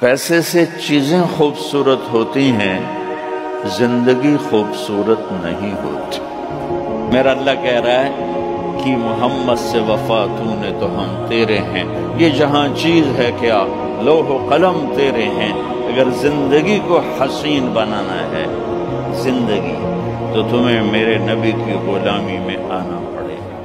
پیسے سے چیزیں خوبصورت ہوتی ہیں، زندگی خوبصورت نہیں ہوتی۔ میرا اللہ کہہ رہا ہے کہ محمد سے وفا تو نے تو ہم تیرے ہیں۔ یہ جہاں چیز ہے کیا لوح و قلم تیرے ہیں، اگر زندگی کو حسین بنانا ہے، زندگی تو تمہیں میرے نبی کی غلامی میں آنا پڑا